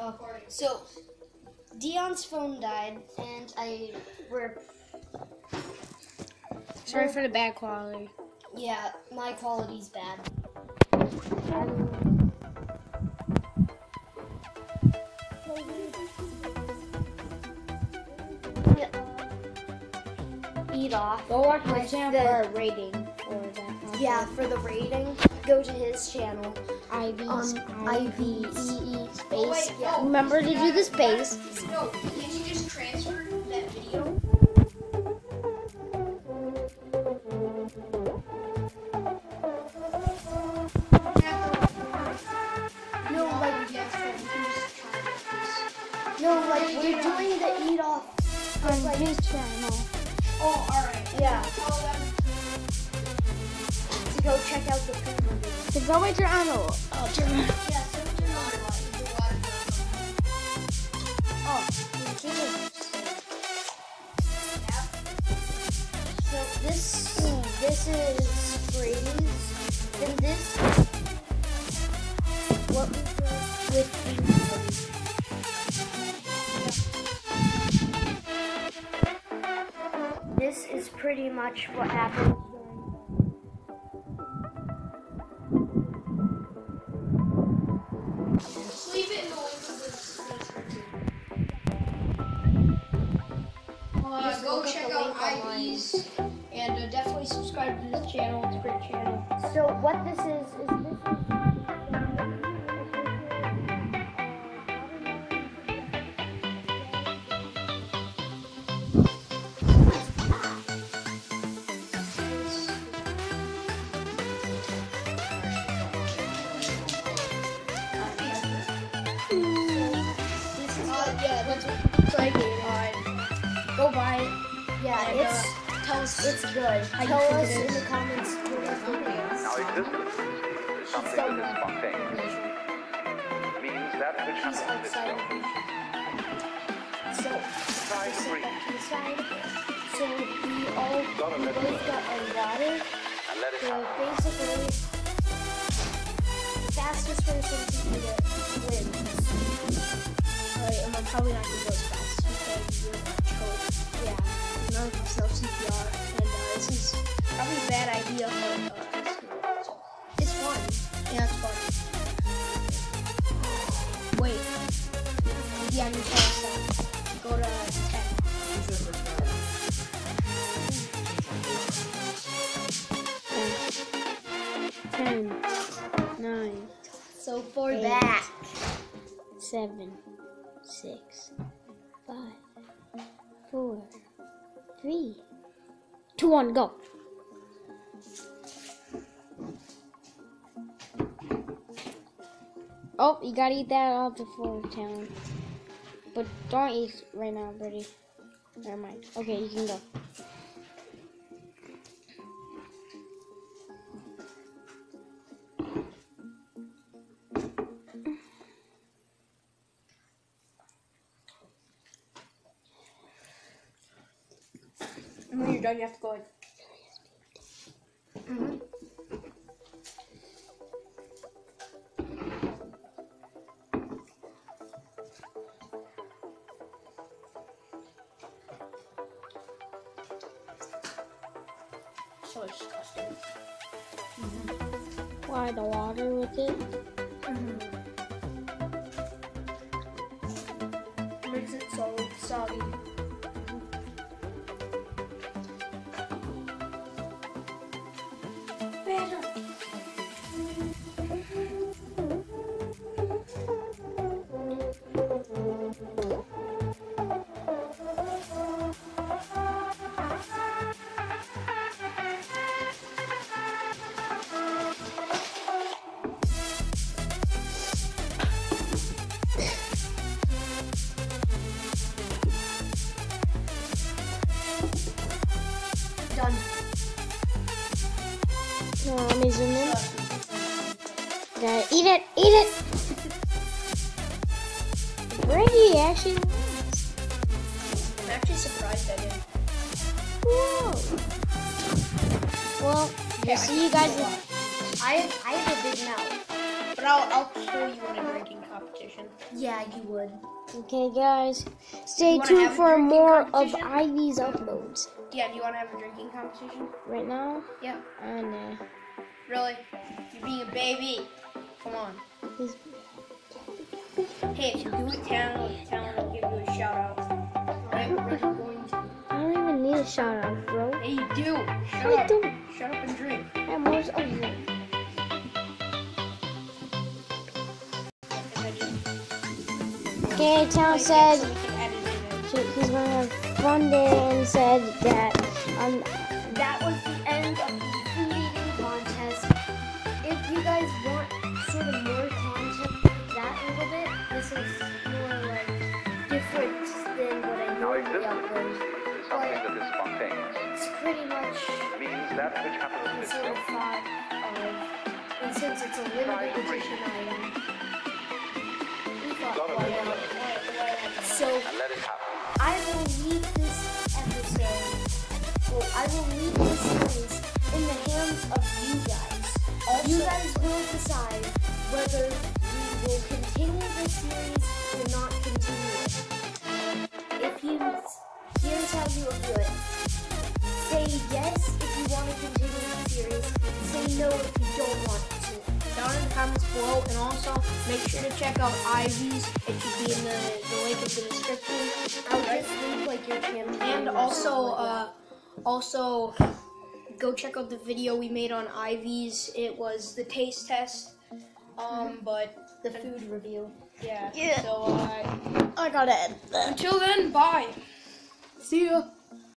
Okay. So Dion's phone died, and I we're Sorry for the bad quality. yeah, my quality's bad. Yeah. Eat off. Go watch my channel for a rating. Yeah, for the rating, go to his channel. Ivee z. Um, I V E E space. wait, yeah. Remember to do the space. No, can you just transfer that video? No, like Yes, but you can just try this. no, like we're doing the eat off. On like- his channel. Oh, alright. Yeah, Oh, go check out the food review. So go with your channel. Oh, turn on. yeah, so turn on the light. The water Oh, So this this is Brady's. Then this what we did with the This is pretty much what happens Just leave it in the link of this description. Uh, go check out link online. Ivee z and uh, definitely subscribe to this channel. It's a great channel. So what this is us it's good. you Tell us in the comments what you think it is. Now, existence is something that is spontaneous. Means that which He's happens outside. itself. So Try just to breathe back to the side. So we all we both got our water. and let it So basically, the fastest person to eat it wins. Alright, I'm probably not gonna go as fast Yeah, I'm gonna tell us that. Go to 10. Ten, nine, So for Eight. that, seven, six, five, four, three, two, one, go. Oh, you gotta eat that off before talent. But don't eat right now, Birdie. Never mind. Okay, you can go. And when you're done, you have to go like. Mm-hmm. So disgusting. Mm-hmm. Why the water with it? Mm-hmm. Makes it so soggy. Mm-hmm. done. Eat it, eat it. Brady actually wins. I'm actually surprised I did. Whoa. Well, Yeah, see you guys. I have, I have a big mouth. But I'll, I'll show you in a drinking competition. Yeah, you would. Okay, guys, stay tuned for more of? Ivee z uploads. Yeah, do you want to have a drinking competition? Right now, Yeah. Oh, I know. Really? You're being a baby. Come on. He's- Hey, if you do it, Talon, Talon will give you a shout out. Alright, we're going to. I don't even need a shout out, bro. Hey, you do. Shut I up. don't. Shut up and drink. I'm always yeah. If I just Okay, Town said so we can edit it in. she, he's gonna have a fun day and said that um That was the end of the food eating contest. If you guys want sort of more content like that a little bit, this is more like different than what I normally upload. is something that is spontaneous. It's pretty much Means that which happens the in sort of thought of, and since it's a limited edition item, we thought, why not? So let it. I will leave this episode, well, I will leave this series in the hands of you guys. you guys will decide whether we will continue this series or not continue it. If you, here's how you will do it. Say yes if you want to continue the series. Say no if you don't want to. down in the comments below, and also make sure to check out Ivee z. It should be in the, the link of the description. I'll just leave like your channel. And also, uh, also go check out the video we made on Ivee z. It was the taste test. Um, but the food review. yeah. Yeah. So uh, I gotta end that. until then, bye. See ya.